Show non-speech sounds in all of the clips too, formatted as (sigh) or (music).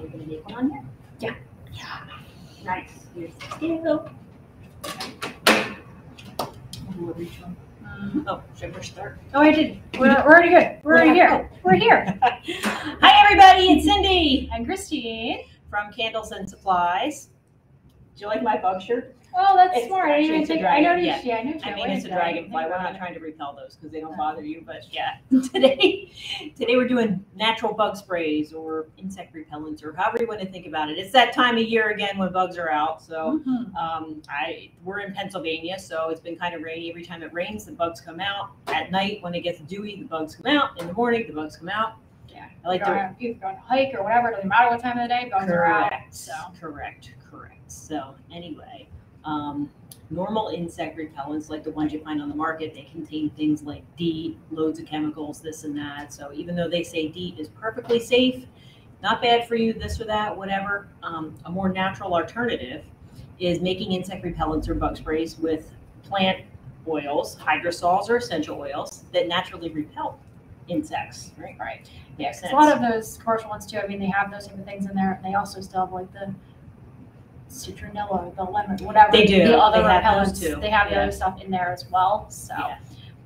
We're gonna make one on here? Yeah. Yeah. Nice. Here's the scale. We'll reach one. Oh, should I push start? Oh, I did. We're, we're already good. Oh, we're already here. We're here. Hi, everybody. It's Cindy I'm Christine. from Candles and Supplies. Do you like my bug shirt? Oh, that's It's smart. I didn't even it's a think. I dragon, noticed. Yeah, I knew. I mean, it's a dragonfly. We're not trying to repel those because they don't Oh. bother you. But yeah, (laughs) today, today we're doing natural bug sprays or insect repellents or however you want to think about it. It's that time of year again when bugs are out. So. Mhm. um, I we're in Pennsylvania, so it's been kind of rainy. Every time it rains, the bugs come out. At night, when it gets dewy, the bugs come out. In the morning, the bugs come out. Yeah. I like to on- you go on a hike or whatever. It Doesn't matter what time of the day. Bugs are out. Correct. So. Correct. Correct. So anyway, um, normal insect repellents like the ones you find on the market, they contain things like DEET, loads of chemicals, this and that. So even though they say DEET is perfectly safe, not bad for you, this or that, whatever, um, a more natural alternative is making insect repellents or bug sprays with plant oils, hydrosols or essential oils that naturally repel insects. Right. Right. Yeah. Because a lot of those commercial ones too. I mean, they have those type of things in there, and they also still have like the citronella, the lemon, whatever. They do. The other They have repellents. too. They have the Yeah. other stuff in there as well. So, Yeah.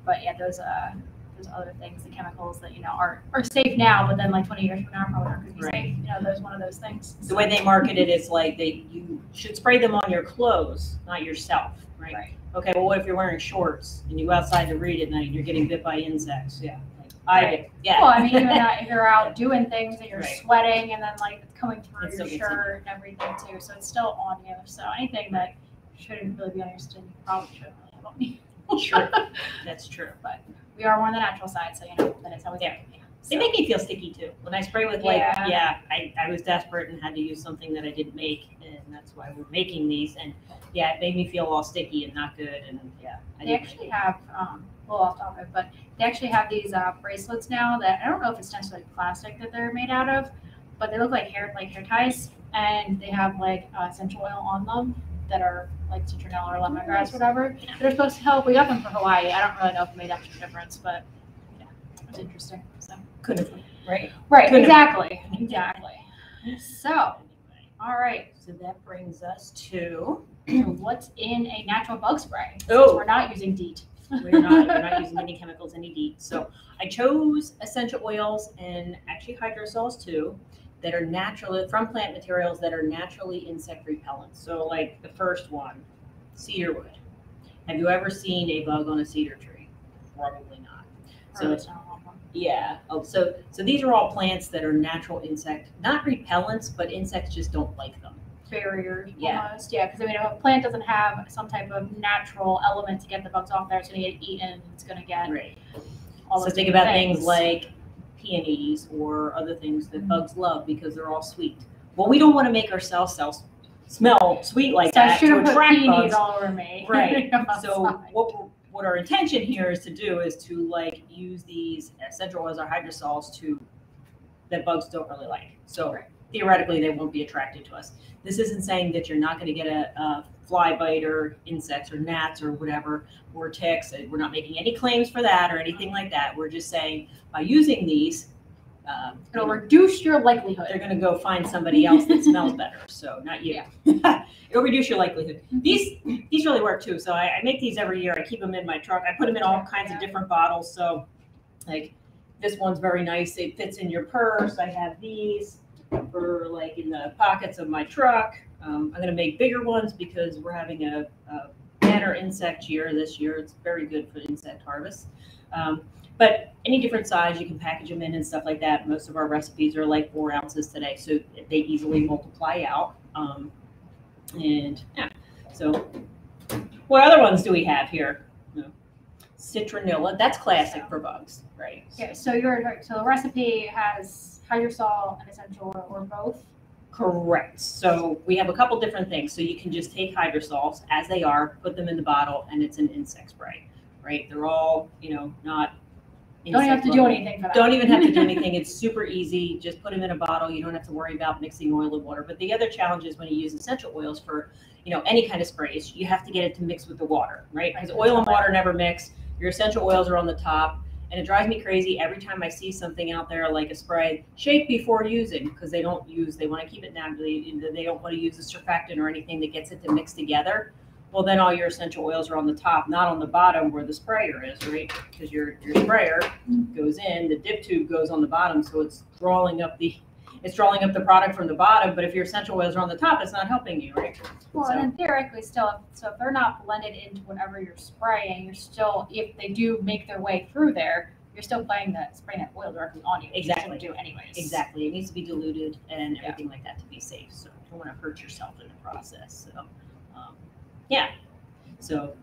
but yeah, those uh, those other things, the chemicals that you know are are safe now, but then like 20 years from now, probably aren't going to be Right. safe. You know, those one of those things. the way they market it is like they you should spray them on your clothes, not yourself, right? Right. Okay, well, what if you're wearing shorts and you go outside to read at night and you're getting bit by insects? Yeah, I Right. did. Yeah. Well, I mean, even that, if you're out doing things and you're Right. sweating and then like it's coming through It your still gets in shirt and everything too, so it's still on you. So anything that shouldn't really be on your skin, you probably shouldn't really have on you. Sure. (laughs) That's true. But we are more on the natural side, so you know that it's always Yeah. yeah. They make me feel sticky too. When I spray with like, Yeah. yeah, I, I was desperate and had to use something that I didn't make, and that's why we're making these. And yeah, it made me feel all sticky and not good. And yeah, I They didn't actually like have, um, a little off topic, but they actually have these uh, bracelets now that I don't know if it's necessarily plastic that they're made out of, but they look like hair like hair ties, and they have like uh, essential oil on them that are like citronella or lemongrass, whatever. They're supposed to help. We got them for Hawaii. I don't really know if it made that much difference, but yeah, it's interesting. So couldn't, right? right, Couldn't- exactly, (laughs) exactly. So, all right, so that brings us to (clears throat) what's in a natural bug spray? Oh. we're not using DEET. We're not, we're not using any chemicals, any DEET. So I chose essential oils and actually hydrosols too, that are natural from plant materials that are naturally insect repellent. So like the first one, cedarwood. Have you ever seen a bug on a cedar tree? Probably not. So yeah. Oh, so so these are all plants that are natural insect, not repellents, but insects just don't like them. Barrier Yeah. almost. Yeah, because I mean, if a plant doesn't have some type of natural element to get the bugs off there, it's going to get eaten. It's going to get Right. all so those think about things like peonies or other things that Mhm. bugs love because they're all sweet. Well, we don't want to make ourselves sell, smell sweet like So I that should to have put attract peonies bugs. all over me. (laughs) Right. (laughs) So what we're- what our intention here is to do is to like use these essential oils or hydrosols to that bugs don't really like. So Right. Theoretically, they won't be attracted to us. This isn't saying that you're not going to get a, a fly bite or insects or gnats or whatever or ticks. And We're not making any claims for that or anything like that. We're just saying by using these, um, it'll reduce your likelihood. they're going to go find somebody else that smells better. So not you. (laughs) It'll reduce your likelihood. These these really work too. So I, I make these every year. I keep them in my truck. I put them in all kinds of different bottles. So like this one's very nice. It fits in your purse. I have these for like in the pockets of my truck. Um, I'm going to make bigger ones because we're having a, a banner insect year this year. It's very good for insect harvest. Um, but any different size, you can package them in and stuff like that. Most of our recipes are like four ounces today, so they easily multiply out. Um, and yeah, so what other ones do we have here? Citronella, that's classic for bugs, right? Yeah. So your so the recipe has hydrosol and essential oil or both. Correct. So we have a couple different things. So you can just take hydrosols as they are, put them in the bottle, and it's an insect spray, right? They're all, you know, not. Don't have to do anything for that. Don't even have to do (laughs) anything. It's super easy. Just put them in a bottle. You don't have to worry about mixing oil and water. But the other challenge is when you use essential oils for, you know, any kind of sprays, you have to get it to mix with the water, right? Because oil and water never mix. Your essential oils are on the top, and it drives me crazy every time I see something out there like a spray, shake before using, because they don't use, they want to keep it naturally. They don't want to use a surfactant or anything that gets it to mix together. Well, then all your essential oils are on the top, not on the bottom where the sprayer is, right? Because your, your sprayer mm-hmm. goes in, the dip tube goes on the bottom, so it's drawing up the, it's drawing up the product from the bottom, but if your essential oils are on the top, it's not helping you, right? Well, So- and then theoretically, still, so if they're not blended into whatever you're spraying, you're still, if they do make their way through there, you're still playing that spraying that oil directly on you. Exactly. Do anyways. Exactly. It needs to be diluted and Yeah. everything like that to be safe. So you don't want to hurt yourself in the process. So, um, yeah. So,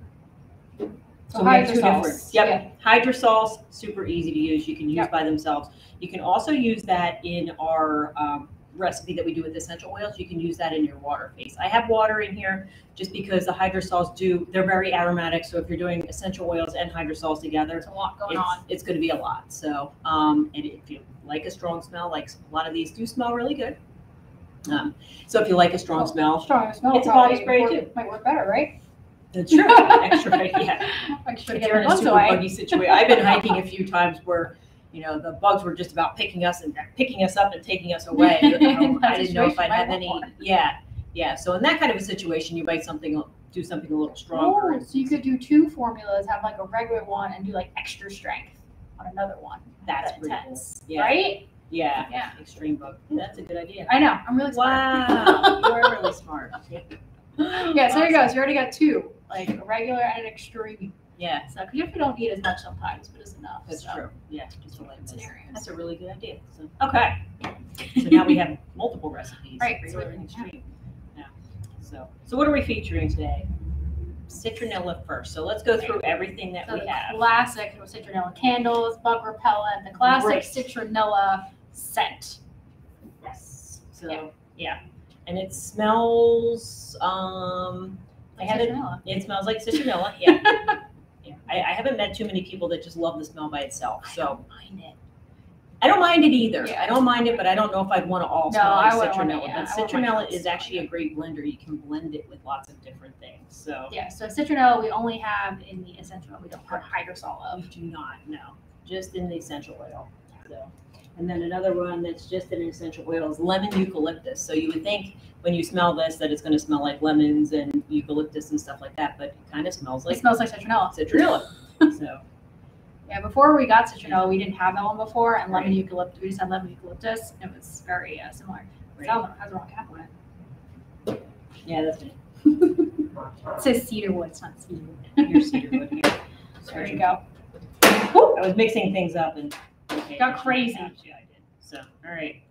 So have two hydrosols, different- Yep. yeah. Hydrosols, super easy to use. You can use Yep. by themselves. You can also use that in our um, recipe that we do with essential oils. You can use that in your water phase. I have water in here just because the hydrosols do, they're very aromatic. So if you're doing essential oils and hydrosols together, it's a lot going it's, on. it's going to be a lot. So, um, and if you like a strong smell, like a lot of these do smell really good. Um, so if you like a strong smell, Strong smell. It's a body spray, work- too. Might work better, right? That's true. Extra, yeah. To If get you're in a super away. buggy situation, I've been (laughs) hiking a few times where, you know, the bugs were just about picking us and picking us up and taking us away. (laughs) I didn't know if I'd have any. Yeah, yeah. So in that kind of a situation, you might something do something a little stronger. Oh, so you could do two formulas, have like a regular one and do like extra strength on another one. That's That pretty cool. intense, Yeah. right? Yeah, Yeah. extreme bug. That's a good idea. I know. I'm really smart. Wow, you are really (laughs) smart. Yeah, so there you go. So you already got two, like a regular and an extreme. Yeah, So you don't need as much sometimes, but it's enough. that's so. true. Yeah, just this. Scenarios. That's a really good idea. So, okay. So now we (laughs) have multiple recipes. Right, regular and extreme. Yeah. So, so what are we featuring today? Citronella first. So let's go through everything that So we have. classic citronella candles, bug repellent, the classic Great. citronella scent. Yes. So, Yeah. yeah. And it smells, um, I it, Citronella. it smells like citronella. Yeah. (laughs) yeah. I, I haven't met too many people that just love the smell by itself. So, mind it. I don't mind it either. Yeah. I don't mind it, but I don't know if I'd want to all No, smell like I wouldn't want it, citronella. yeah. But I citronella it is actually a great blender. You can blend it with lots of different things. So Yeah, so citronella we only have in the essential. We don't have hydrosol we of. do not know, just in the essential oil. So, and then another one that's just an essential oil is lemon eucalyptus. So you would think when you smell this that it's going to smell like lemons and eucalyptus and stuff like that, but it kind of smells like It smells like citronella. citronella. (laughs) so Yeah, before we got citronella, we didn't have that one before, and lemon eucalyptus. We just had lemon eucalyptus. It was very uh, similar. It right. has the wrong cap on it. yeah, that's me. (laughs) It says cedarwood. It's not cedarwood. Here's cedarwood here. (laughs) There you go. I was mixing things up and Got crazy. Yeah, I did. So, all right.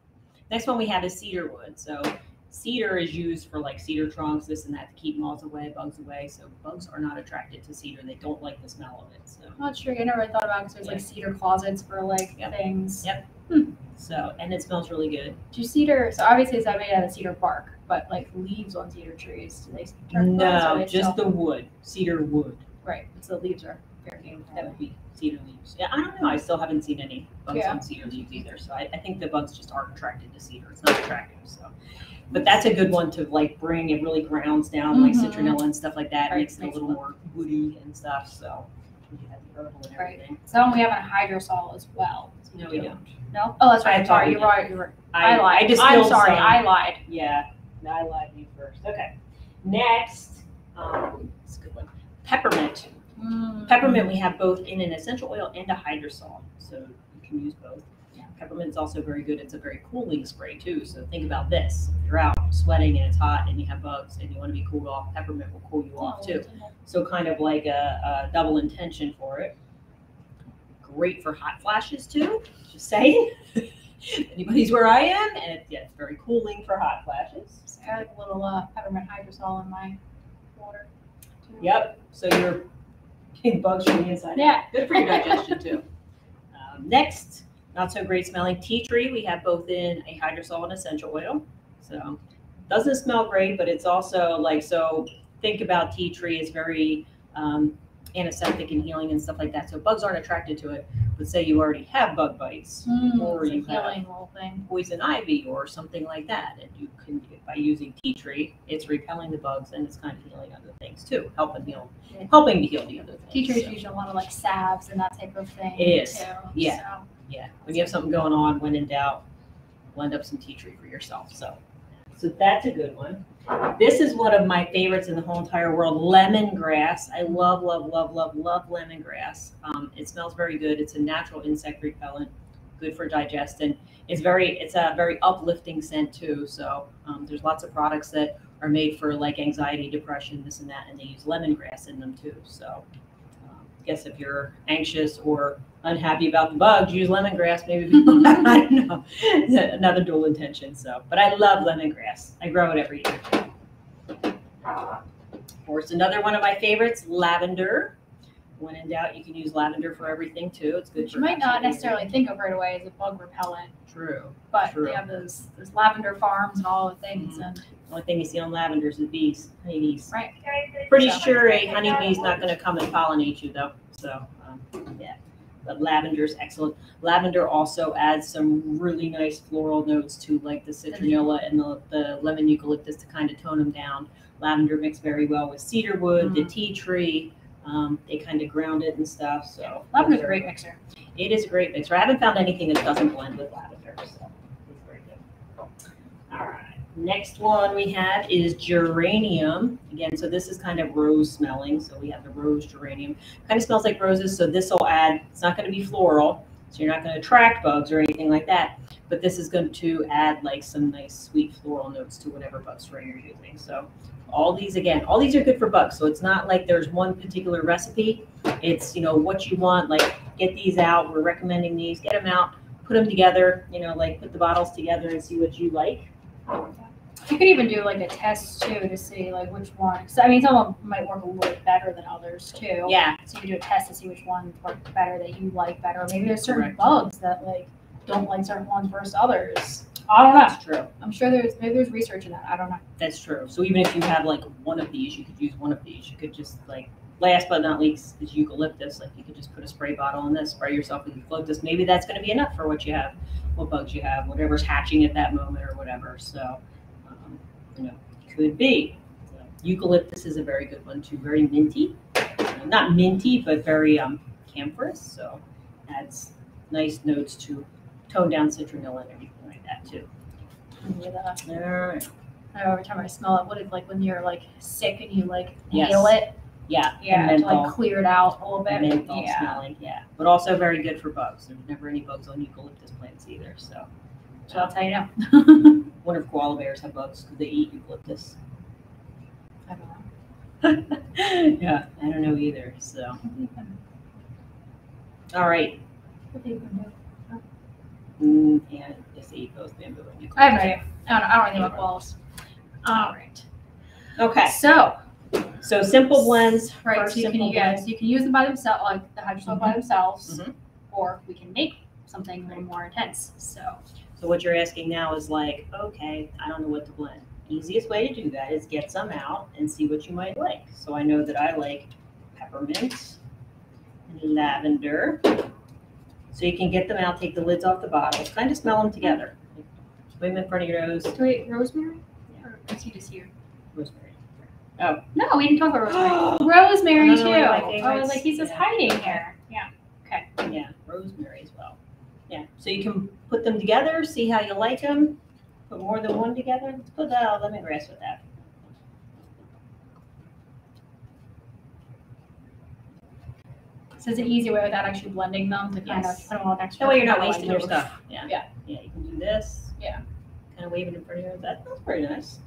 Next one we have is cedar wood. So, cedar is used for like cedar trunks, this and that to keep moths away, bugs away. So, bugs are not attracted to cedar. They don't like the smell of it. So, I'm not sure. I never thought about it because there's like cedar closets for like Yep. things. Yep. Hmm. so and it smells really good. Do cedar? So obviously it's not made out of cedar bark, but like leaves on cedar trees. Do they turn No, just the wood, cedar wood. right. So the leaves are That would be cedar leaves. Yeah, I don't know. I still haven't seen any bugs Yeah. on cedar leaves either. So I, I think the bugs just aren't attracted to cedar. It's not attractive. So, but that's a good one to like bring. It really grounds down like Mhm. citronella and stuff like that. Right, Makes it a makes little it- more woody and stuff. So you have the herbal and Right. everything. So we have a hydrosol as well. No, we don't. No. Oh, that's I right. Sorry, we you're right. You're right. I, I lied. I I'm distilled sorry. some. I lied. Yeah, I lied to you first. Okay. Next, um, it's a good one. Peppermint. Mm. Peppermint we have both in an essential oil and a hydrosol, so you can use both. Yeah. Peppermint's also very good. It's a very cooling spray too. So think about this: if you're out sweating and it's hot and you have bugs and you want to be cooled off, peppermint will cool you off too. So kind of like a, a double intention for it. Great for hot flashes too. Just saying. (laughs) Anybody's where I am, and it, yeah, it's very cooling for hot flashes. So I like a little uh, peppermint hydrosol in my water. too. Yep. So you're getting bugs from the inside. Yeah. Good for your digestion too. (laughs) Um, next, not so great smelling tea tree. We have both in a hydrosol and essential oil. So doesn't smell great, but it's also like so. Think about tea tree is very um, antiseptic and healing and stuff like that. So bugs aren't attracted to it, but say you already have bug bites, Mm, Or you have- healing little thing. poison ivy or something like that, and you can, by using tea tree, it's repelling the bugs and it's kind of healing other things too, helping heal, Yeah. helping to heal the other things. Teachers so. use a lot of like salves and that type of thing. It is, Too, yeah. So. Yeah, when you have something going on, when in doubt, blend up some tea tree for yourself. So, so that's a good one. This is one of my favorites in the whole entire world, lemongrass. I love, love, love, love, love lemongrass. Um, it smells very good. It's a natural insect repellent, good for digestion. It's very, it's a very uplifting scent too. So um, there's lots of products that are made for like anxiety, depression, this and that, and they use lemongrass in them too. So, I guess if you're anxious or unhappy about the bugs, use lemongrass. Maybe (laughs) I don't know. Another dual intention. So, but I love lemongrass. I grow it every year. Of course, another one of my favorites, lavender. When in doubt, you can use lavender for everything too. It's good. You might not necessarily think of right away as a bug repellent. True. but True. they have those those lavender farms and all the things Mhm. and Only thing you see on lavender is the bees, honeybees. right. Pretty sure a honeybee's not going to come and pollinate you though. So, um, yeah. But lavender is excellent. Lavender also adds some really nice floral notes to like the citronella and the, the lemon eucalyptus to kind of tone them down. Lavender mixed very well with cedar wood, the tea tree. Um, they kind of ground it and stuff. So Lavender's a great mixer. it is a great mixer. I haven't found anything that doesn't blend with lavender, so it's very good. All right. Next one we have is geranium. Again, so this is kind of rose smelling. So we have the rose geranium. Kind of smells like roses. So this will add, it's not going to be floral. So you're not going to attract bugs or anything like that. But this is going to add like some nice sweet floral notes to whatever bug spray you're using. So all these, again, all these are good for bugs. So it's not like there's one particular recipe. It's, you know, what you want. Like get these out. We're recommending these. Get them out. Put them together. You know, like put the bottles together and see what you like. You could even do like a test too to see like which one. So I mean, some of them might work a little bit better than others too. Yeah, So you could do a test to see which ones work better that you like better. Or maybe there's certain Correct. bugs that like don't like certain ones versus others. I don't know. that's true. I'm sure there's maybe there's research in that. I don't know. That's true. So even if you have like one of these, you could use one of these. You could just like last but not least is eucalyptus. Like you could just put a spray bottle in this, spray yourself with eucalyptus. Maybe that's going to be enough for what you have, what bugs you have, whatever's hatching at that moment or whatever. So um, you know, could be. So, eucalyptus is a very good one too. Very minty, not minty, but very um, camphorous. So adds nice notes to tone down citronella and everything like that too. The- All right. I know every time I smell it, what if like when you're like sick and you like Yes. inhale it? Yeah. Yeah, to menthol. like clear it out a little bit. menthol yeah. smelling, yeah. But also very good for bugs. There's never any bugs on eucalyptus plants either. So, So I'll tell you now. (laughs) wonder if koala bears have bugs because they eat eucalyptus. I don't know. (laughs) yeah, I don't know either. So, all right. They. Mm, yeah, just eat both bamboo and eucalyptus. I have no idea. I don't know. I don't know about koalas. All right. Okay, So, so simple blends. right, so you can, yeah, so you can use them by themselves, like the hydrosol by Mhm. themselves, Mhm. or we can make something a little more intense. So, So what you're asking now is like, okay, I don't know what to blend. Easiest way to do that is get some out and see what you might like. So I know that I like peppermint and lavender. So you can get them out, take the lids off the bottles, kind of smell them together. Put them in front of your nose. wait, rosemary? Yeah. Or is he just here? Rosemary. No, we didn't talk about (gasps) rosemary. rosemary too. one of I was like, he's just Yeah. hiding here. Yeah. Okay. Yeah, rosemary as well. Yeah, so you can put them together, see how you like them. Put more than one together. Let's put uh, lemongrass with that. So it's an easy way without actually blending them to kind Yes. of put them all next to That way you're not wasting your stuff. Yeah. Yeah. Yeah, you can do this. Yeah. Kind of wave it in front of you. That, that's pretty nice.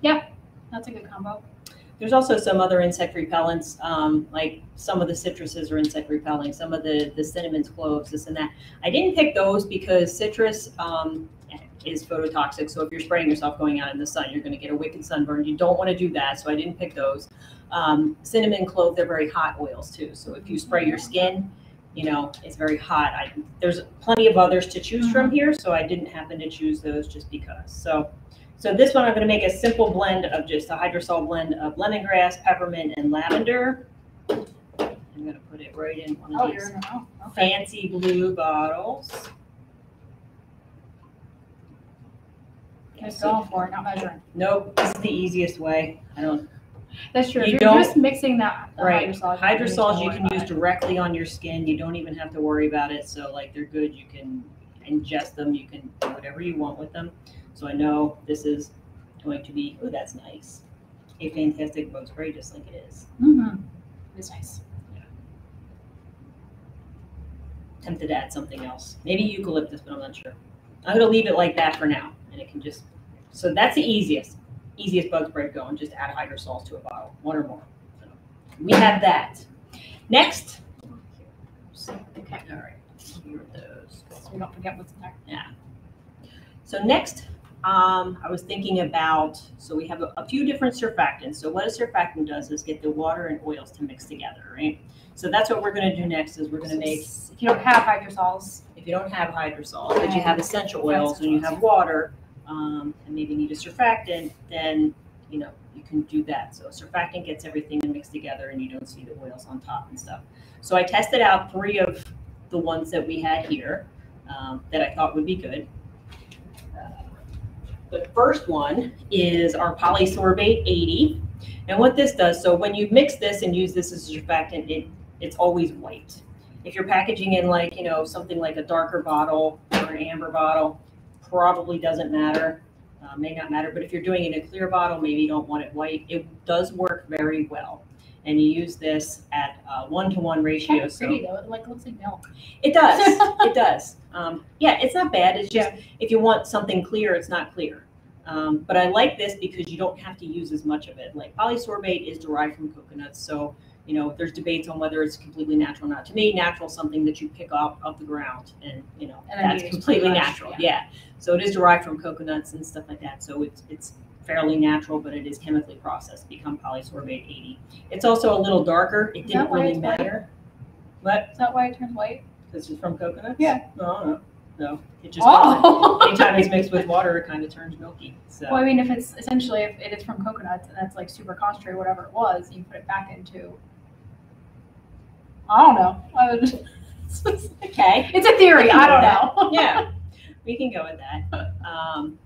Yeah. That's a good combo. There's also some other insect repellents, um, like some of the citruses are insect repelling, some of the, the cinnamons, cloves, this and that. I didn't pick those because citrus, um, is phototoxic. So if you're spraying yourself going out in the sun, you're going to get a wicked sunburn. You don't want to do that. So I didn't pick those. Um, cinnamon, clove, they're very hot oils too. So if you spray your skin, you know, it's very hot. I, there's plenty of others to choose from here. So I didn't happen to choose those just because. So so this one, I'm going to make a simple blend of just a hydrosol blend of lemongrass, peppermint, and lavender. I'm gonna put it right in one of oh, you're these oh, okay. fancy blue bottles. Just going for it, not measuring. Nope, this is the easiest way. I don't, That's true. If You you're just mixing that uh, right, hydrosols. hydrosols you can use directly on your skin. You don't even have to worry about it. So like they're good. You can ingest them. You can do whatever you want with them. So I know this is going to be, oh, that's nice. A fantastic bug spray, just like it is. Mhm. It's nice. Tempted to add something else. Maybe eucalyptus, but I'm not sure. I'm gonna leave it like that for now, and it can just. So that's the easiest, easiest bug spray going. Just add hydrosols to a bottle, one or more. So we have that. Next. Okay. All right. Here are those. So we don't forget what's in there. So next, um, I was thinking about, so we have a, a few different surfactants. So what a surfactant does is get the water and oils to mix together, right? So that's what we're gonna do next is we're gonna make, If you don't have hydrosols, if you don't have hydrosol, but you have essential oils and you have water, um, and maybe need a surfactant, then, you know, you can do that. So a surfactant gets everything mixed together and you don't see the oils on top and stuff. So I tested out three of the ones that we had here, um, that I thought would be good. The first one is our polysorbate 80. And what this does, so when you mix this and use this as a surfactant, it, it's always white. If you're packaging in like, you know, something like a darker bottle or an amber bottle, probably doesn't matter, uh, may not matter. But if you're doing it in a clear bottle, maybe you don't want it white. It does work very well. And you use this at uh, one-to-one ratio. kind of so- though. It like looks like milk. it does. (laughs) it does. Um, yeah, it's not bad. It's just if you want something clear, it's not clear. Um, but I like this because you don't have to use as much of it. Like polysorbate is derived from coconuts, so you know there's debates on whether it's completely natural or not. To me, natural is something that you pick up off the ground, and you know And that's completely natural. yeah. Yeah. So it is derived from coconuts and stuff like that. So it's it's fairly natural, but it is chemically processed become polysorbate 80. It's also a little darker. It didn't really it's white? matter. What? Is that why it turns white? This is from coconuts? Yeah. No, no, no. It just Oh. anytime it's mixed with water, it kind of turns milky. So Well, I mean, if it's essentially if it is from coconuts and that's like super concentrated, whatever it was, you put it back into. I don't know. I would, (laughs) okay, it's a theory. I don't know. yeah, (laughs) we can go with that. Um,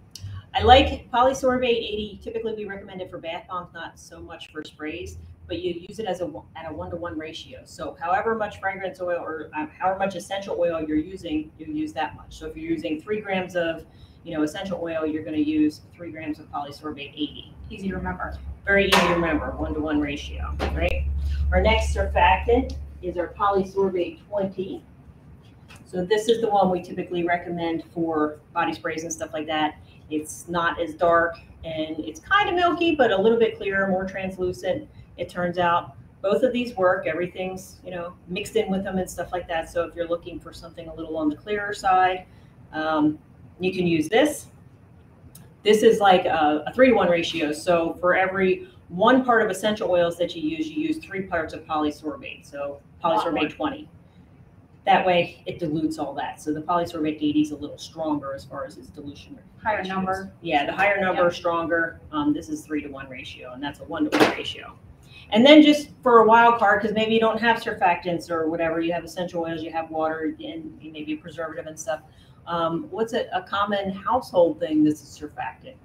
I like polysorbate 80. Typically, we recommend it for bath bombs, not so much for sprays. But you use it as a at a one to one ratio. So however much fragrance oil or um, however much essential oil you're using, you use that much. So if you're using three grams of, you know, essential oil, you're going to use three grams of polysorbate 80. Easy to remember. very easy to remember, one to one ratio, right? Our next surfactant is our polysorbate 20. So this is the one we typically recommend for body sprays and stuff like that. It's not as dark and it's kind of milky, but a little bit clearer, more translucent. It turns out both of these work. Everything's, you know, mixed in with them and stuff like that. So if you're looking for something a little on the clearer side, um, you can use this. This is like a, a three to one ratio. So for every one part of essential oils that you use, you use three parts of polysorbate. So polysorbate 20. That way it dilutes all that. So the polysorbate 80 is a little stronger as far as its dilution. Higher ratios. number. Yeah, the higher number, stronger. Um, this is three to one ratio, and that's a one to one ratio. And then just for a wild card, because maybe you don't have surfactants or whatever, you have essential oils, you have water, and maybe a preservative and stuff. Um, what's a, a common household thing that's a surfactant?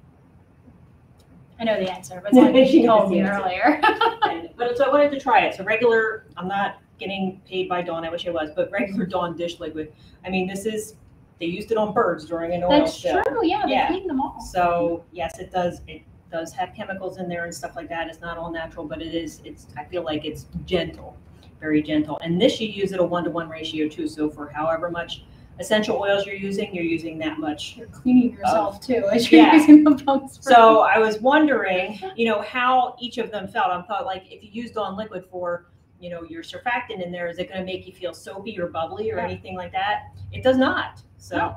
I know the answer, but (laughs) She told me earlier. And, (laughs) but so I wanted to try it. So regular, I'm not getting paid by Dawn. I wish I was, but regular Dawn dish liquid. I mean, this is they used it on birds during an oil That's spill. true. Yeah, they Yeah. clean them all. So yes, it does. It does have chemicals in there and stuff like that. It's not all natural, but it is. It's. I feel like it's gentle, very gentle. And this you use at a one to one ratio too. So for however much essential oils you're using, you're using that much You're cleaning yourself too as you're Yeah. using the spray. So I was wondering, you know, how each of them felt. I thought like if you used Dawn liquid for, you know, your surfactant in there, is it going to make you feel soapy or bubbly or Yeah. anything like that? It does not. So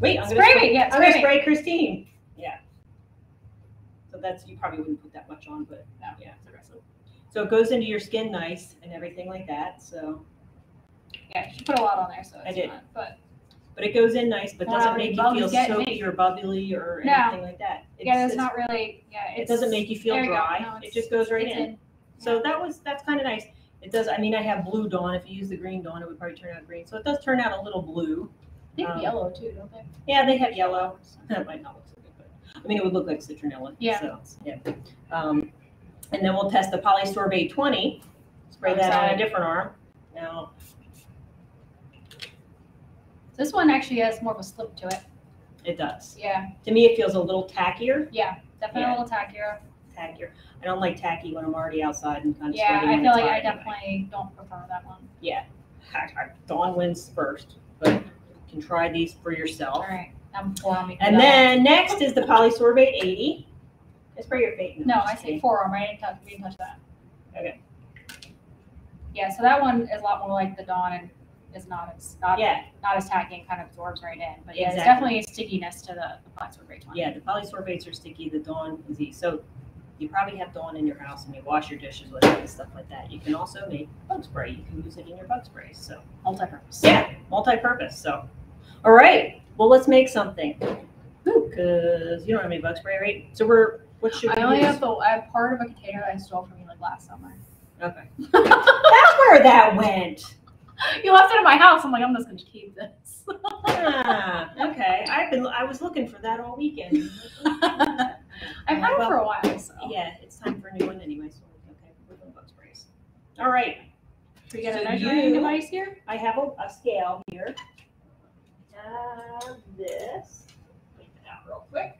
wait, I'm going Spray to me, yeah, I'm going to spray spray Christine. Yeah. So that's you probably wouldn't put that much on, but No. yeah. So it goes into your skin nice and everything like that. So, yeah, she put a lot on there, so I it's did. not. But but it goes in nice, but doesn't make you feel soapy me? or bubbly or No. anything like that. yeah, It's- that's it's- not really. Yeah, It doesn't make you feel you dry. No, it just goes right it's in. So that was that's kind of nice. It does, I mean, I have blue Dawn. If you use the green Dawn, it would probably turn out green. So it does turn out a little blue. They have Um, yellow too, don't they? Yeah, they have yellow. (laughs) That might not look so good, but, I mean, it would look like citronella. Yeah. So, yeah. Um, and then we'll test the polysorbate twenty, spray that on a different arm. Now, This one actually has more of a slip to it. it does. Yeah, To me, it feels a little tackier, yeah, definitely Yeah. a little tackier. Tackier. I don't like tacky when I'm already outside and kind of Yeah, sweating I feel like I definitely don't prefer that one. Yeah, Dawn wins first, but you can try these for yourself. right, I'm me. And then next is the polysorbate eighty. I spray your face. No, I say forearm. I didn't touch, we didn't touch that. Okay. Yeah, so that one is a lot more like the Dawn and is not as, not, Yeah, not as tacky and kind of absorbs right in. But yeah, there's Exactly. definitely a stickiness to the, the polysorbate one. yeah, the polysorbates are sticky, the Dawn is easy. So you probably have Dawn in your house and you wash your dishes with it and stuff like that. You can also make bug spray. You can use it in your bug sprays, so. Multi-purpose. Yeah, multi-purpose, so. All right, well, let's make something. Cause you don't have any bug spray, right? So we're, what should we I only use? have the, I have part of a container that I stole from you like last summer. Okay. That's where that went. (laughs) you left it in my house. I'm like, I'm just gonna keep this. Ah, okay. I've been, I was looking for that all weekend. (laughs) I've had it for a while, so. Yeah, it's time for a new one anyway, so, okay, we're doing bug sprays. All right, Should we get a So measuring you- device here? I have a, a scale here. Have this. Take it out real quick.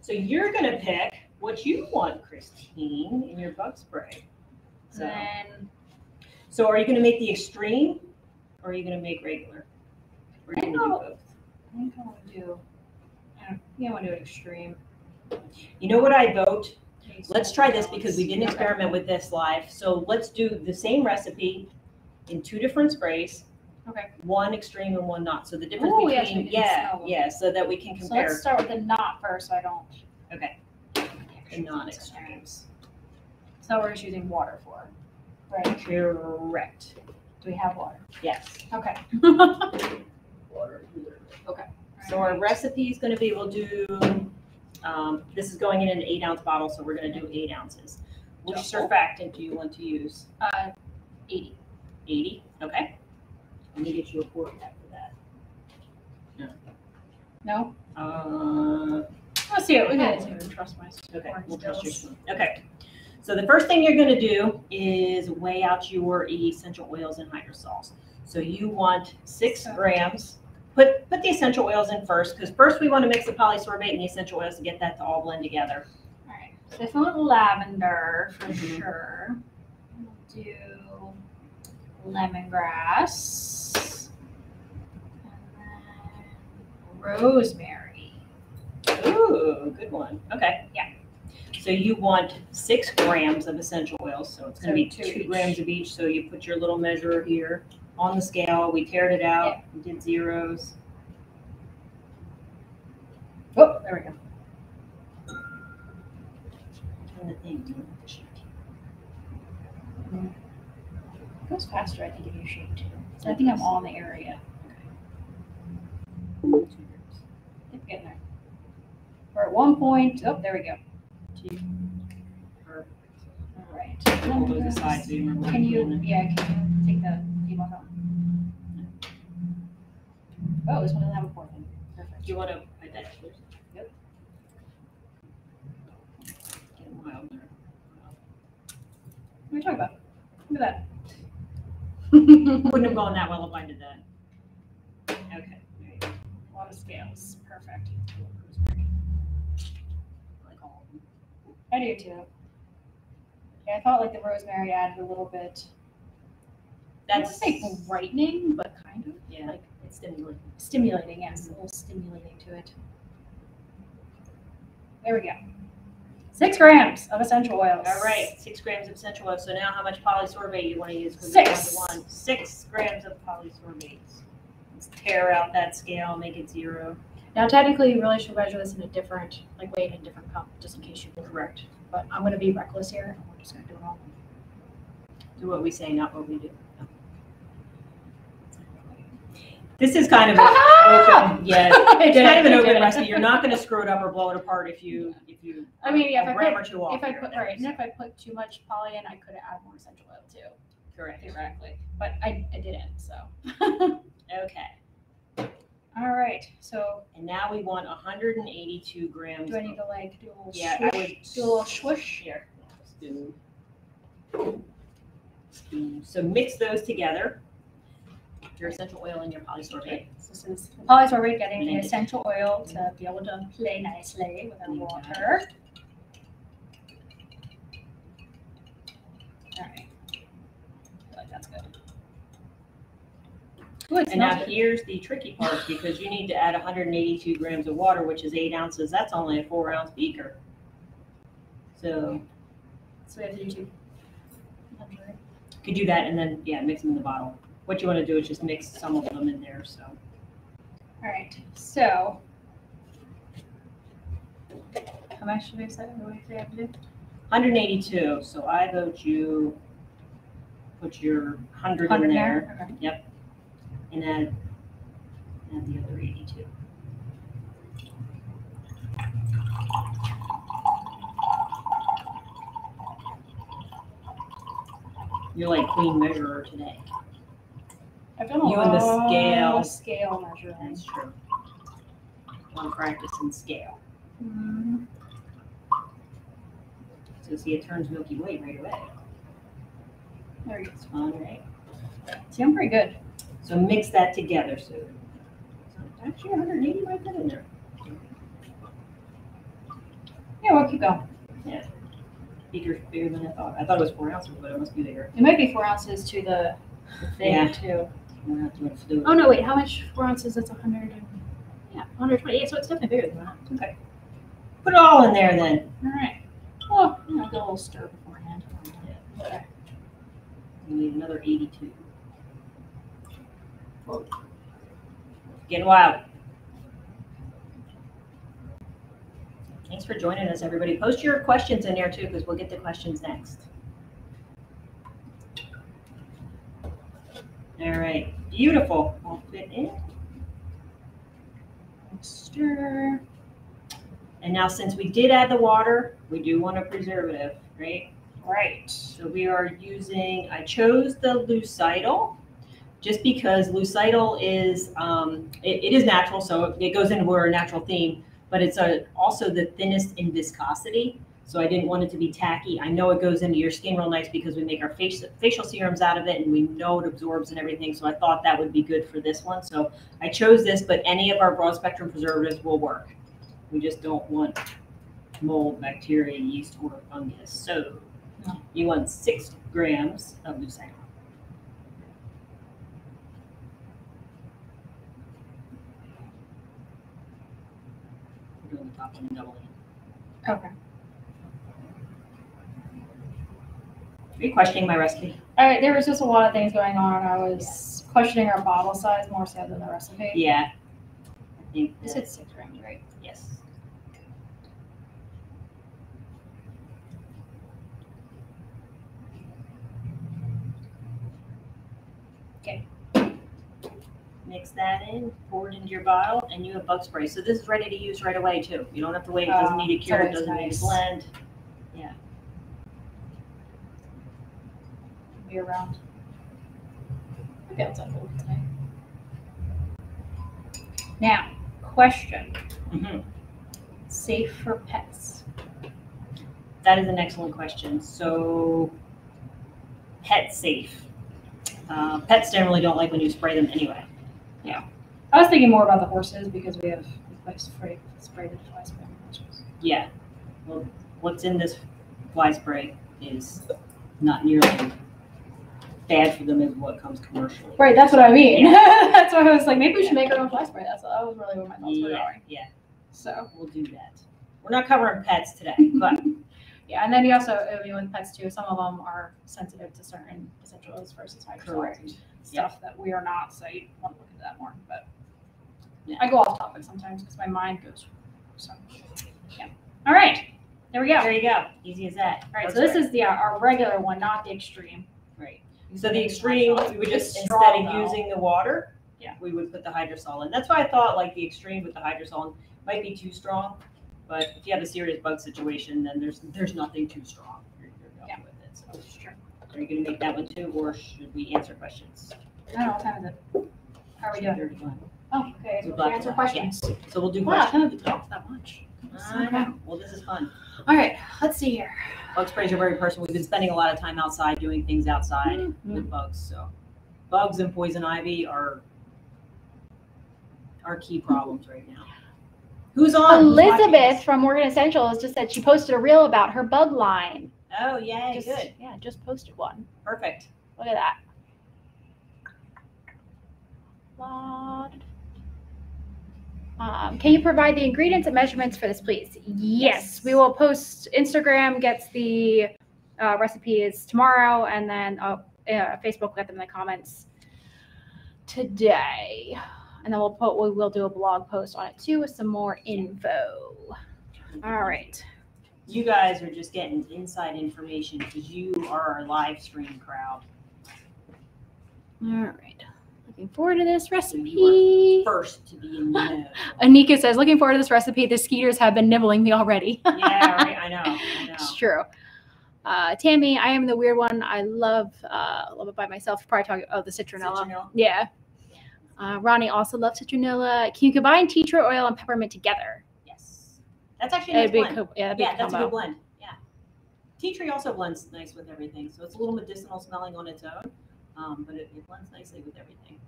So you're gonna pick what you want, Christine, in your bug spray. So, Then so are you gonna make the extreme, or are you gonna make regular? Or are you I gonna do both? I think I want to do. I don't think I want to do it extreme. You know what I vote? Let's try this because we didn't experiment with this live. So let's do the same recipe in two different sprays. Okay. One extreme and one not. So the difference Ooh, yes, we between, didn't yeah, smell them. yeah, so that we can So compare let's start with the knot first, so I don't. Okay. get the non-extremes. So we're just using water for, it, right? Correct. Do we have water? Yes. Okay. (laughs) (laughs) Water. Okay. So our recipe is gonna be, we'll do, um, this is going in an eight ounce bottle, so we're gonna do eight ounces. Which surfactant do you want to use? Uh, eighty. Eighty, okay. Let me get you a quart for that. No. Uh, Let's see it. We gotta. Trust my. Okay, we'll trust your spoon. Okay, so the first thing you're gonna do is weigh out your essential oils and hydrosols. So you want six grams. Put, put the essential oils in first, because first we wanna mix the polysorbate and the essential oils to get that to all blend together. All right. So if I want lavender for Mhm. sure, we'll do lemongrass, and then rosemary. Ooh, good one. Okay. Yeah. So you want six grams of essential oils, so it's gonna So be two two grams of each. So you put your little measure here on the scale. We teared it out, we did zeros. Oh, there we go. Turn the thing, turn the sheet. It goes faster, I think, if you shake too. So I think I'm all in the area. Two grams. Yep, Getting there. We're at one point. Oh, there we go. Two. Perfect. All right. Hold those aside so you remember. Can you, yeah, can you take the email out? Oh, this one doesn't have a port in. Perfect. Do you want to put that first? Yep. What are you talking about? Look at that. (laughs) Wouldn't have gone that well if I did that. Okay. there you go. A lot of scales. Perfect. Like all. I do too. Yeah, I thought like the rosemary added a little bit. That's say brightening, but kind of yeah, like stimulating. stimulating. Yes, a little stimulating to it. There we go. Six grams of essential oils. All right, six grams of essential oil. So now how much polysorbate you want to use? 'Cause it's down to Six. One. Six grams of polysorbates. Let's tear out that scale, make it zero. Now, technically, you really should measure this in a different, like weigh it in a different cup, just in case you did Correct. But I'm gonna be reckless here, and we're just gonna do it all. Do what we say, not what we do. This is kind of an (laughs) open, yeah. It's kind of an open recipe. You're not gonna screw it up or blow it apart if you, if you. I mean, yeah, if a I put- two If I put, right, and if I put too much poly in, I could add more essential oil too, Correct. theoretically, but I, I didn't, so. Okay, (laughs) All right, so and now we want hundred and eighty-two grams. do I need to like do a little Yeah, I swoosh? would. Do a little swoosh? Here, let's do- So mix those together. Your essential oil and your polysorbate. So This is the polysorbate getting the essential oil to be able to play nicely with the water. All right. I feel like that's good. Ooh, And now good. here's the tricky part, because you need to add hundred and eighty-two grams of water, which is eight ounces. That's only a four ounce beaker. So So we have to do two. could do that and then, yeah, mix them in the bottle. What you want to do is just mix some of them in there, so. All right, so. How much did I say, what do we have to do? Hundred and eighty-two, so I vote you put your hundred in Hundred there there? Okay. and add, add the other eighty-two. You're like queen measurer today. I've done a You and the scale. of Scale measuring. That's true. Want practice in scale. Mhm. So see, it turns Milky Way right away. There you go. All right. See, I'm pretty good. So mix that together, Sue. So Actually, 180 might fit in there. Yeah, we'll keep going. Beaker's bigger than I thought. I thought it was four ounces, but it must be bigger. It might be four ounces to the the thing Yeah. too. Doing fluid. Oh no, wait, how much four ounces? That's a hundred and yeah, hundred twenty. Yeah, so it's definitely bigger than that. Okay. Put it all in there then. All right. Well, oh, you know, get a little stir beforehand. Okay. You need another 82. Getting wild. Thanks for joining us, everybody. Post your questions in there too, because we'll get the questions next. All right, beautiful. All fit in. Stir. And now, since we did add the water, we do want a preservative, right? Right. So we are using, I chose the Leucidal just because Leucidal is, um, it, it is natural, so it goes into our natural theme, but it's a, also the thinnest in viscosity. So I didn't want it to be tacky. I know it goes into your skin real nice because we make our facial, facial serums out of it and we know it absorbs and everything. So I thought that would be good for this one. So I chose this, but any of our broad spectrum preservatives will work. We just don't want mold, bacteria, yeast, or fungus. So you want six grams of Leucidal. We're doing the top one and doubling. it. Okay. Are you questioning my recipe? All right. There was just a lot of things going on. I was questioning our bottle size more so than the recipe. Yeah. I think You said six grams, right? yes. Okay. Mix that in, pour it into your bottle, and you have bug spray. So this is ready to use right away too. You don't have to wait. It doesn't Oh, need to cure. It doesn't need nice. to blend. Be around. Maybe outside a little bit tonight. Now, question: Mhm. safe for pets? That is an excellent question. So, pet safe. Uh, pets generally don't like when you spray them anyway. Yeah. I was thinking more about the horses because we have like spray sprayed the fly spray on horses. Yeah. Well, what's in this fly spray is not nearly bad for them is what comes commercially. Right, that's what I mean. (laughs) that's why I was like, maybe we should make our own fly spray. That's what that was really where my thoughts were Yeah, going. yeah, So we'll do that. We're not covering pets today, (laughs) but yeah, and then you also I mean with pets too. Some of them are sensitive to certain essential oils versus hydrocolloid correct. stuff that we are not. So you want to look into that more. But Yeah. I go off topic sometimes because my mind goes. So yeah. All right, there we go. There you go. Easy as that. right, so this is the our regular one, not the extreme. right. So the extreme, we would just instead of using the water, Yeah, we would put the hydrosol in. That's why I thought like the extreme with the hydrosol might be too strong. But if you have a serious bug situation, then there's there's nothing too strong. You're, you're done Yeah. with it. So, are you going to make that one too, or should we answer questions? I don't know what time is it. How are we doing? 2:31. Oh, okay, so we to answer questions. So we'll do Wow, I questions. haven't talked that much. I know. Well, this is fun. All right, let's see here. Bug sprays are very personal. We've been spending a lot of time outside doing things outside Mhm. with bugs. So, bugs and poison ivy are are key problems right now. Who's on? Elizabeth from Morgan Essentials just said she posted a reel about her bug line. Oh, yay! Just- Good. Yeah, just posted one. Perfect. Look at that. Laud. Um, can you provide the ingredients and measurements for this, please? Yes, we will post. Instagram gets the uh, recipes tomorrow, and then uh, uh, Facebook will get them in the comments today. And then we'll put we will do a blog post on it too with some more info. All right. You guys are just getting inside information because you are our live stream crowd. All right. Looking forward to this recipe. First to be in the (laughs) know. Anika says, looking forward to this recipe. The skeeters have been nibbling me already. yeah, right. I know. I (laughs) know. It's true. Uh, Tammy, I am the weird one. I love uh, love it by myself. Probably talking oh the citronella. Citronella. Yeah. Uh, Ronnie also loves citronella. Can you combine tea tree oil and peppermint together? Yes. That's actually a nice That'd be a blend. co- yeah, Yeah, a that's a good blend. Yeah. Tea tree also blends nice with everything. So it's a little medicinal smelling on its own, um, but it, it blends nicely with everything.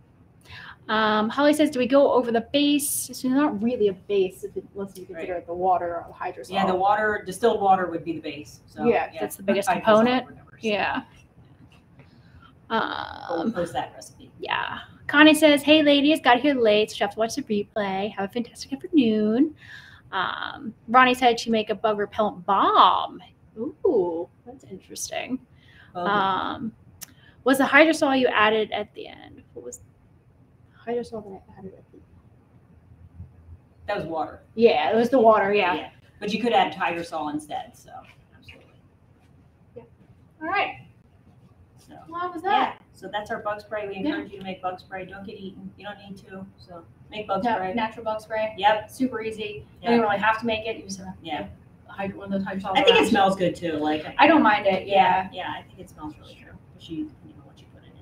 Um, Holly says, do we go over the base? It's not really a base if it, unless you consider it the water or the hydrosol. Yeah, the water, distilled water would be the base. So Yeah, that's the biggest component. whatever, so Yeah. Um, post that recipe. yeah. Connie says, "Hey ladies, got here late, so you have to watch the replay. Have a fantastic afternoon." Um, Ronnie said she make a bug repellent bomb. Ooh, that's interesting. Okay. Um, was the hydrosol you added at the end? What was hydrosol that I added at the? that was water. Yeah, it was the water. Yeah. But you could add hydrosol instead. So absolutely. Yeah. All right, So what was yeah. that? So that's our bug spray. We Yeah. encourage you to make bug spray. Don't get eaten. You don't need to. So make bug No, spray. natural bug spray. Yep. Super easy. You Yeah. don't really have to make it. You just have Yeah. hydro, one of those hydrosols. I think it smells good too. Like I don't mind it. Yeah. Yeah, I think it smells really good. She,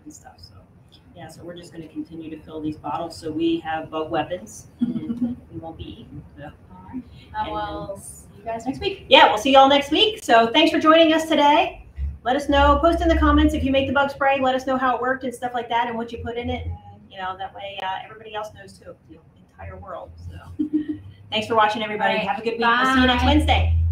and stuff. So, yeah. So we're just going to continue to fill these bottles so we have bug weapons and (laughs) we won't be eaten. So. Right. Uh, well, see you guys next week. Yeah, we'll see y'all next week. So thanks for joining us today. Let us know. Post in the comments if you make the bug spray. Let us know how it worked and stuff like that, and what you put in it. And you know that way uh, everybody else knows too. The entire world. So (laughs) thanks for watching, everybody. Right. Have a good week. We'll see you next Wednesday.